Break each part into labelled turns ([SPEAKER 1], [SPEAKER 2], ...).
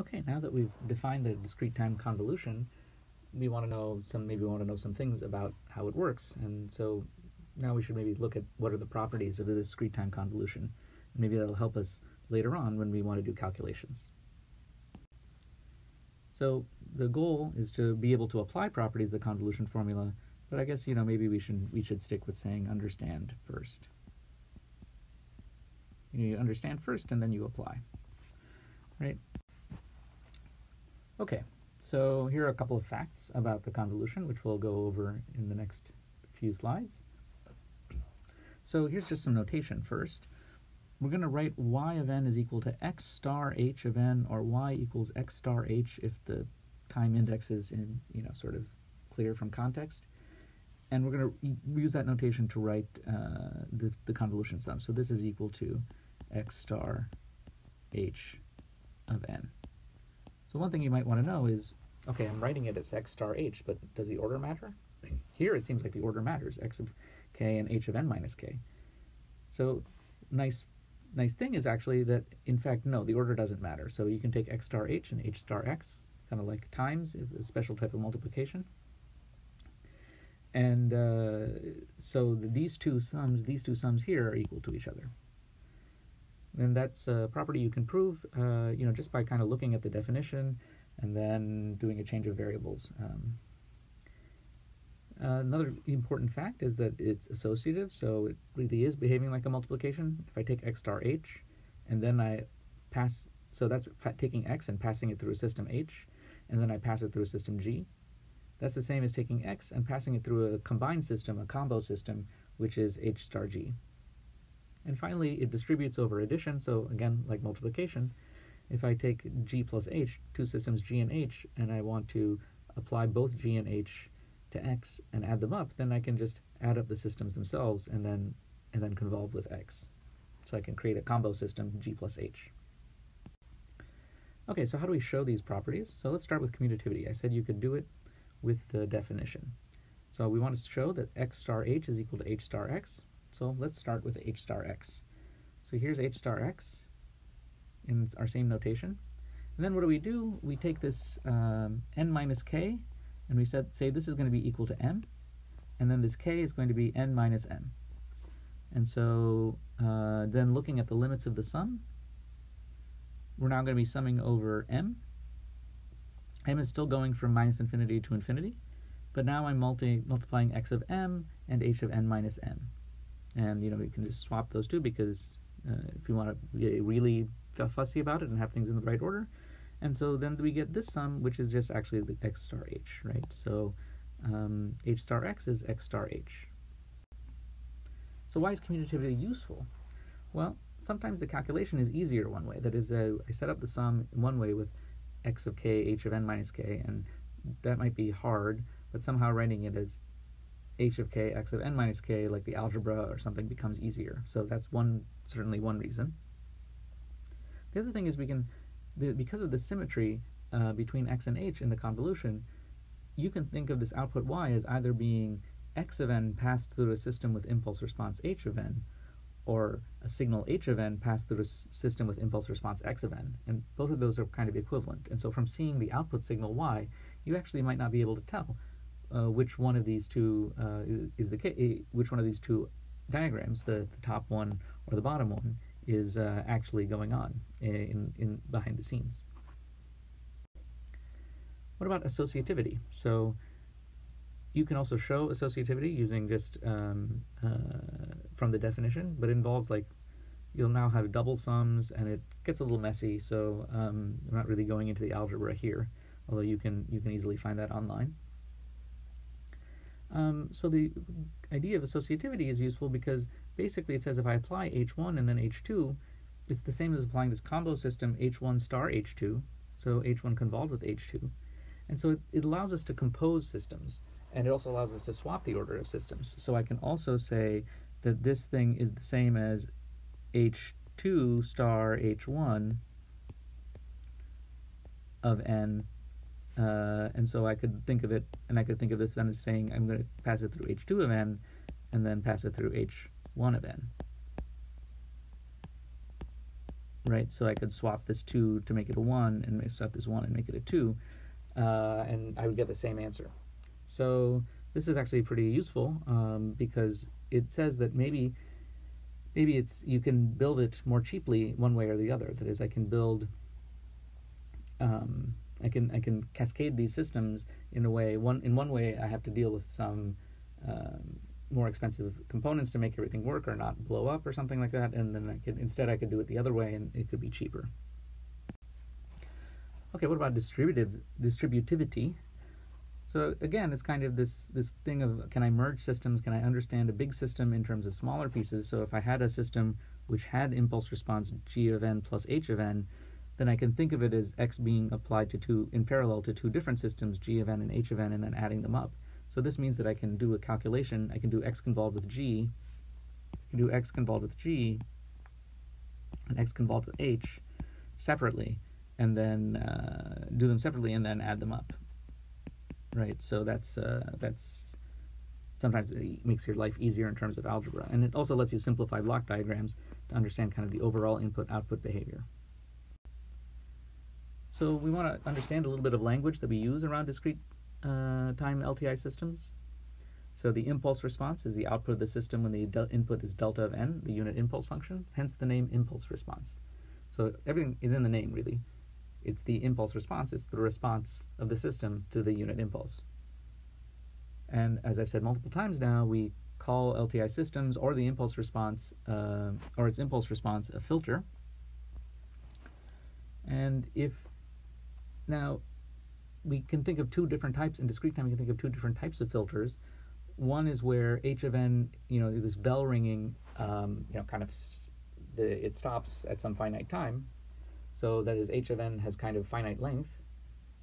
[SPEAKER 1] Okay, now that we've defined the discrete time convolution, we want to know some, maybe we want to know some things about how it works. And so now we should maybe look at what are the properties of the discrete time convolution. Maybe that'll help us later on when we want to do calculations. So the goal is to be able to apply properties of the convolution formula, but I guess, you know, maybe we should, we should stick with saying understand first. You understand first and then you apply, right? Okay, so here are a couple of facts about the convolution, which we'll go over in the next few slides. So here's just some notation first. We're going to write y of n is equal to x star h of n, or y equals x star h if the time index is in, you know, sort of clear from context. And we're going to use that notation to write uh, the, the convolution sum. So this is equal to x star h of n. So one thing you might want to know is, okay, I'm writing it as x star h, but does the order matter? Here it seems like the order matters, x of k and h of n minus k. So nice nice thing is actually that, in fact, no, the order doesn't matter. So you can take x star h and h star x, kind of like times, a special type of multiplication. And uh, so these two sums, these two sums here are equal to each other. And that's a property you can prove, uh, you know, just by kind of looking at the definition and then doing a change of variables. Um, uh, another important fact is that it's associative, so it really is behaving like a multiplication. If I take x star h, and then I pass, so that's taking x and passing it through a system h, and then I pass it through a system g. That's the same as taking x and passing it through a combined system, a combo system, which is h star g. And finally, it distributes over addition, so again, like multiplication, if I take g plus h, two systems g and h, and I want to apply both g and h to x and add them up, then I can just add up the systems themselves and then and then convolve with x. So I can create a combo system g plus h. Okay, so how do we show these properties? So let's start with commutativity. I said you could do it with the definition. So we want to show that x star h is equal to h star x. So let's start with h star x. So here's h star x in our same notation. And then what do we do? We take this um, n minus k and we said say this is going to be equal to m, and then this k is going to be n minus m. And so uh, then looking at the limits of the sum, we're now going to be summing over m. m is still going from minus infinity to infinity, but now I'm multi multiplying x of m and h of n minus m. And you know you can just swap those two because uh, if you want to be really fussy about it and have things in the right order, and so then we get this sum, which is just actually the x star h, right? So um, h star x is x star h. So why is commutativity useful? Well, sometimes the calculation is easier one way. That is, uh, I set up the sum in one way with x of k, h of n minus k, and that might be hard, but somehow writing it as h of k, x of n minus k, like the algebra or something, becomes easier. So that's one certainly one reason. The other thing is we can the, because of the symmetry uh, between x and h in the convolution, you can think of this output y as either being x of n passed through a system with impulse response h of n, or a signal h of n passed through a system with impulse response x of n. And both of those are kind of equivalent. And so from seeing the output signal y, you actually might not be able to tell uh, which one of these two uh, is the which one of these two diagrams, the, the top one or the bottom one, is uh, actually going on in, in behind the scenes. What about associativity? So you can also show associativity using just um, uh, from the definition, but it involves like you'll now have double sums and it gets a little messy. So um, I'm not really going into the algebra here, although you can you can easily find that online. Um, so the idea of associativity is useful because basically it says if I apply h1 and then h2, it's the same as applying this combo system h1 star h2, so h1 convolved with h2. And so it, it allows us to compose systems, and it also allows us to swap the order of systems. So I can also say that this thing is the same as h2 star h1 of n uh, and so I could think of it, and I could think of this then as saying I'm going to pass it through h2 of n, and then pass it through h1 of n. right? So I could swap this 2 to make it a 1 and swap this 1 and make it a 2, uh, and I would get the same answer. So this is actually pretty useful um, because it says that maybe maybe it's you can build it more cheaply one way or the other. That is, I can build um, I can I can cascade these systems in a way. One in one way, I have to deal with some um, more expensive components to make everything work or not blow up or something like that. And then I could instead I could do it the other way, and it could be cheaper. Okay, what about distributive distributivity? So again, it's kind of this this thing of can I merge systems? Can I understand a big system in terms of smaller pieces? So if I had a system which had impulse response g of n plus h of n, then I can think of it as x being applied to two in parallel to two different systems, g of n and h of n, and then adding them up. So this means that I can do a calculation. I can do x convolved with g, I can do x convolved with g, and x convolved with h separately, and then uh, do them separately and then add them up. Right. So that's uh, that's sometimes it makes your life easier in terms of algebra, and it also lets you simplify block diagrams to understand kind of the overall input-output behavior. So we want to understand a little bit of language that we use around discrete uh, time LTI systems. So the impulse response is the output of the system when the input is delta of n, the unit impulse function, hence the name impulse response. So everything is in the name, really. It's the impulse response, it's the response of the system to the unit impulse. And as I've said multiple times now, we call LTI systems or the impulse response, uh, or its impulse response, a filter. And if now, we can think of two different types in discrete time. We can think of two different types of filters. One is where h of n, you know, this bell ringing, um, you know, kind of the, it stops at some finite time. So that is h of n has kind of finite length,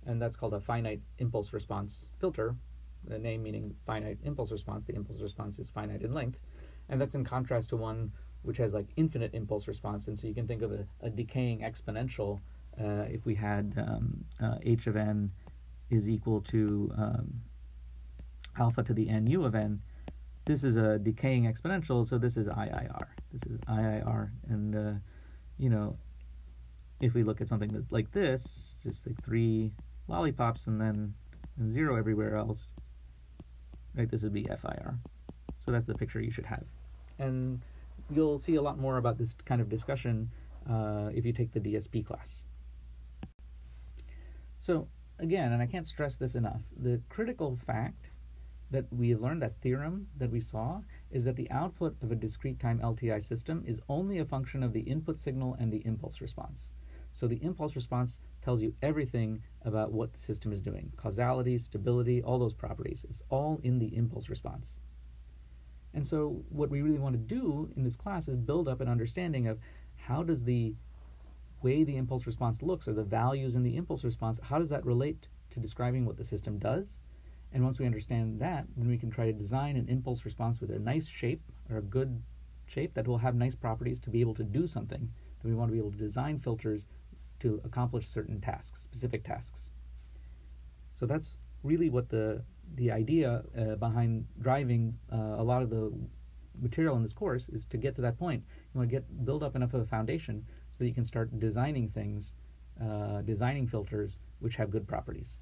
[SPEAKER 1] and that's called a finite impulse response filter. The name meaning finite impulse response. The impulse response is finite in length, and that's in contrast to one which has like infinite impulse response. And so you can think of a, a decaying exponential uh, if we had um, uh, h of n is equal to um, alpha to the n u of n, this is a decaying exponential, so this is IIR. This is IIR, and uh, you know, if we look at something that, like this, just like three lollipops and then and zero everywhere else, right? This would be FIR. So that's the picture you should have, and you'll see a lot more about this kind of discussion uh, if you take the DSP class. So, again, and I can't stress this enough, the critical fact that we learned, that theorem that we saw, is that the output of a discrete time LTI system is only a function of the input signal and the impulse response. So the impulse response tells you everything about what the system is doing causality, stability, all those properties. It's all in the impulse response. And so, what we really want to do in this class is build up an understanding of how does the way the impulse response looks or the values in the impulse response, how does that relate to describing what the system does? And once we understand that, then we can try to design an impulse response with a nice shape or a good shape that will have nice properties to be able to do something. Then we want to be able to design filters to accomplish certain tasks, specific tasks. So that's really what the the idea uh, behind driving uh, a lot of the material in this course is to get to that point. You want to get build up enough of a foundation so that you can start designing things, uh, designing filters which have good properties.